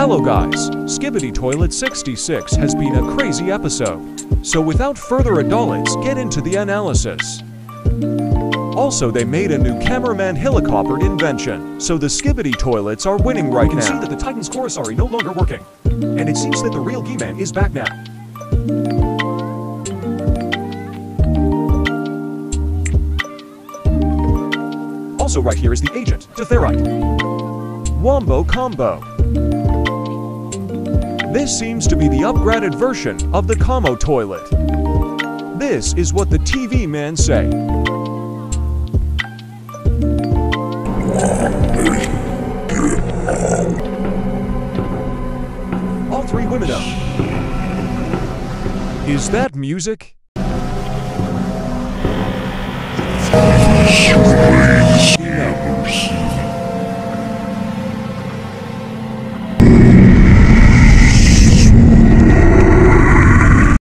Hello guys, Skibidi Toilet 66 has been a crazy episode. So without further ado, let's get into the analysis. Also, they made a new cameraman helicopter invention, so the Skibidi toilets are winning right now. You can see that the Titan's chorus are no longer working. And it seems that the real G-Man is back now. Also right here is the agent, Tetherite. Wombo Combo. This seems to be the upgraded version of the camo toilet. This is what the TV man say. All three women up. Is that music?